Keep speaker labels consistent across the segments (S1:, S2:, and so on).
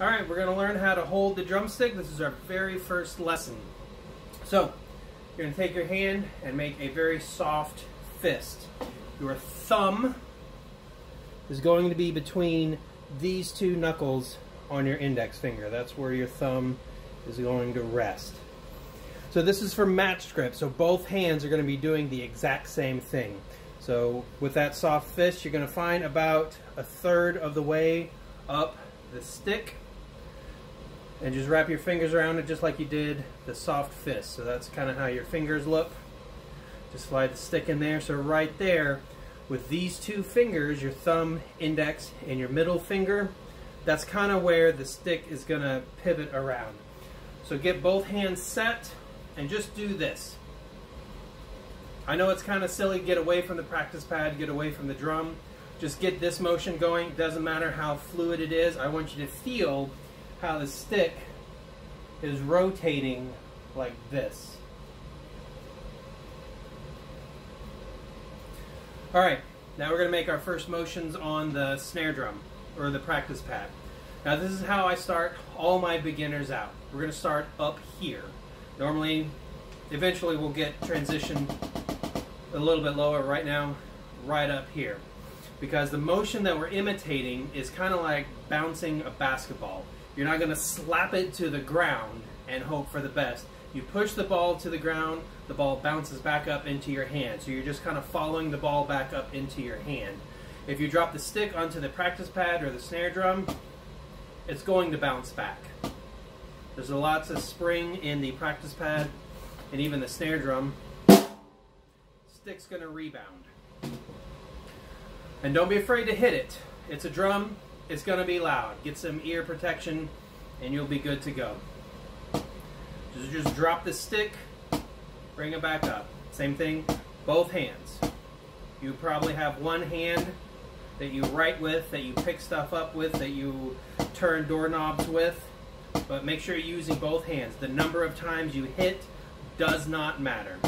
S1: All right, we're going to learn how to hold the drumstick. This is our very first lesson. So, you're going to take your hand and make a very soft fist. Your thumb is going to be between these two knuckles on your index finger. That's where your thumb is going to rest. So this is for match grip, so both hands are going to be doing the exact same thing. So with that soft fist, you're going to find about a third of the way up the stick and just wrap your fingers around it just like you did the soft fist. So that's kind of how your fingers look. Just slide the stick in there. So right there, with these two fingers, your thumb, index, and your middle finger, that's kind of where the stick is going to pivot around. So get both hands set and just do this. I know it's kind of silly, get away from the practice pad, get away from the drum. Just get this motion going. Doesn't matter how fluid it is. I want you to feel how the stick is rotating like this. All right, now we're going to make our first motions on the snare drum or the practice pad. Now this is how I start all my beginners out. We're going to start up here. Normally, eventually we'll get transition a little bit lower right now, right up here. Because the motion that we're imitating is kind of like bouncing a basketball. You're not going to slap it to the ground and hope for the best. You push the ball to the ground, the ball bounces back up into your hand. So you're just kind of following the ball back up into your hand. If you drop the stick onto the practice pad or the snare drum, it's going to bounce back. There's lots of spring in the practice pad and even the snare drum. Stick's going to rebound. And don't be afraid to hit it. It's a drum, it's going to be loud. Get some ear protection and you'll be good to go. Just, just drop the stick, bring it back up. Same thing, both hands. You probably have one hand that you write with, that you pick stuff up with, that you turn doorknobs with, but make sure you're using both hands. The number of times you hit does not matter.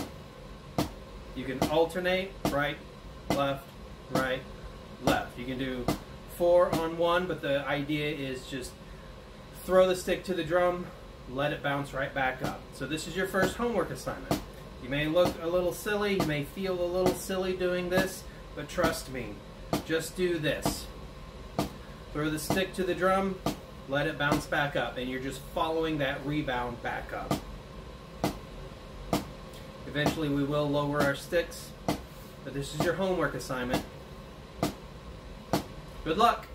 S1: You can alternate right, left, right, left. You can do four on one, but the idea is just throw the stick to the drum, let it bounce right back up. So this is your first homework assignment. You may look a little silly, you may feel a little silly doing this, but trust me, just do this. Throw the stick to the drum, let it bounce back up, and you're just following that rebound back up. Eventually we will lower our sticks, but this is your homework assignment. Good luck!